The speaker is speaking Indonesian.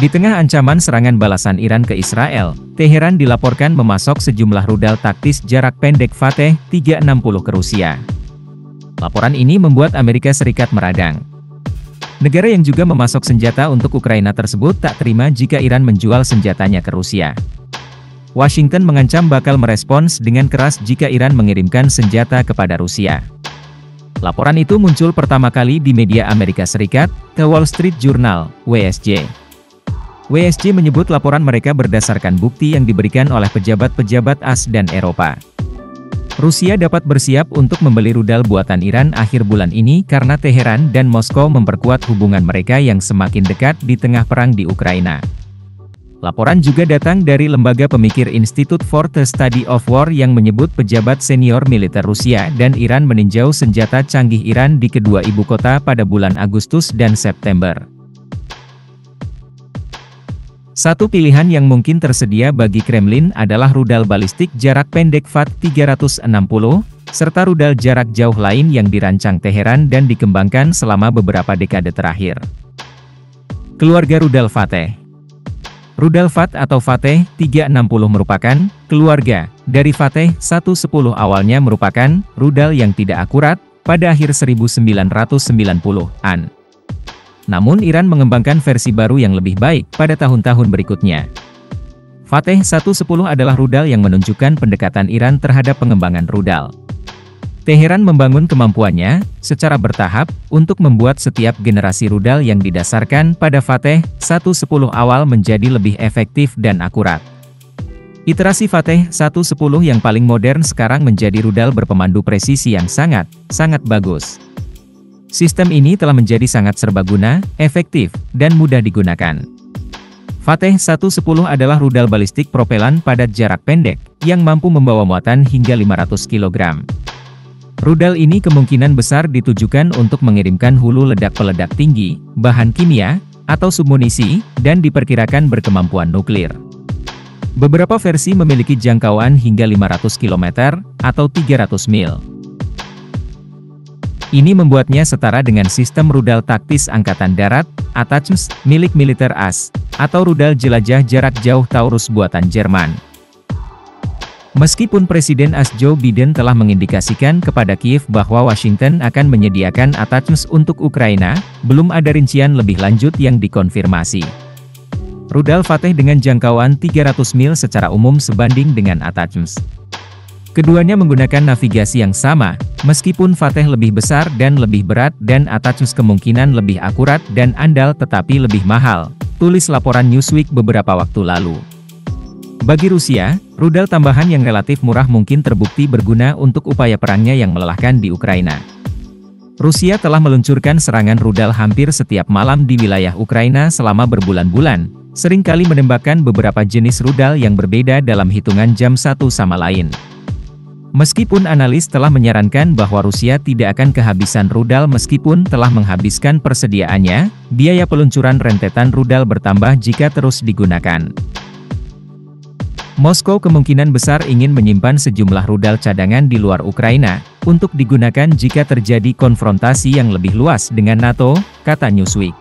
Di tengah ancaman serangan balasan Iran ke Israel, Teheran dilaporkan memasok sejumlah rudal taktis jarak pendek Fateh 360 ke Rusia. Laporan ini membuat Amerika Serikat meradang. Negara yang juga memasok senjata untuk Ukraina tersebut tak terima jika Iran menjual senjatanya ke Rusia. Washington mengancam bakal merespons dengan keras jika Iran mengirimkan senjata kepada Rusia. Laporan itu muncul pertama kali di media Amerika Serikat, The Wall Street Journal, WSJ. WSJ menyebut laporan mereka berdasarkan bukti yang diberikan oleh pejabat-pejabat AS dan Eropa. Rusia dapat bersiap untuk membeli rudal buatan Iran akhir bulan ini karena Teheran dan Moskow memperkuat hubungan mereka yang semakin dekat di tengah perang di Ukraina. Laporan juga datang dari lembaga pemikir Institute for the Study of War yang menyebut pejabat senior militer Rusia dan Iran meninjau senjata canggih Iran di kedua ibu kota pada bulan Agustus dan September. Satu pilihan yang mungkin tersedia bagi Kremlin adalah rudal balistik jarak pendek FAT-360, serta rudal jarak jauh lain yang dirancang Teheran dan dikembangkan selama beberapa dekade terakhir. Keluarga Rudal Fateh Rudal FAT atau Fateh 360 merupakan keluarga dari Fateh 110 awalnya merupakan rudal yang tidak akurat pada akhir 1990-an. Namun Iran mengembangkan versi baru yang lebih baik pada tahun-tahun berikutnya. Fateh 110 adalah rudal yang menunjukkan pendekatan Iran terhadap pengembangan rudal. Teheran membangun kemampuannya, secara bertahap, untuk membuat setiap generasi rudal yang didasarkan pada Fateh 110 awal menjadi lebih efektif dan akurat. Iterasi Fateh 110 yang paling modern sekarang menjadi rudal berpemandu presisi yang sangat, sangat bagus. Sistem ini telah menjadi sangat serbaguna, efektif, dan mudah digunakan. Fateh 110 adalah rudal balistik propelan padat jarak pendek, yang mampu membawa muatan hingga 500 kg. Rudal ini kemungkinan besar ditujukan untuk mengirimkan hulu ledak peledak tinggi, bahan kimia, atau submunisi, dan diperkirakan berkemampuan nuklir. Beberapa versi memiliki jangkauan hingga 500 km, atau 300 mil. Ini membuatnya setara dengan sistem rudal taktis Angkatan Darat, ATACMS, milik militer AS, atau rudal jelajah jarak jauh Taurus buatan Jerman. Meskipun Presiden AS Joe Biden telah mengindikasikan kepada Kiev bahwa Washington akan menyediakan ATACMS untuk Ukraina, belum ada rincian lebih lanjut yang dikonfirmasi. Rudal Fateh dengan jangkauan 300 mil secara umum sebanding dengan ATACMS. Keduanya menggunakan navigasi yang sama, meskipun Fateh lebih besar dan lebih berat dan Atacms kemungkinan lebih akurat dan andal tetapi lebih mahal, tulis laporan Newsweek beberapa waktu lalu. Bagi Rusia, rudal tambahan yang relatif murah mungkin terbukti berguna untuk upaya perangnya yang melelahkan di Ukraina. Rusia telah meluncurkan serangan rudal hampir setiap malam di wilayah Ukraina selama berbulan-bulan, sering kali menembakkan beberapa jenis rudal yang berbeda dalam hitungan jam satu sama lain. Meskipun analis telah menyarankan bahwa Rusia tidak akan kehabisan rudal meskipun telah menghabiskan persediaannya, biaya peluncuran rentetan rudal bertambah jika terus digunakan. Moskow kemungkinan besar ingin menyimpan sejumlah rudal cadangan di luar Ukraina, untuk digunakan jika terjadi konfrontasi yang lebih luas dengan NATO, kata Newsweek.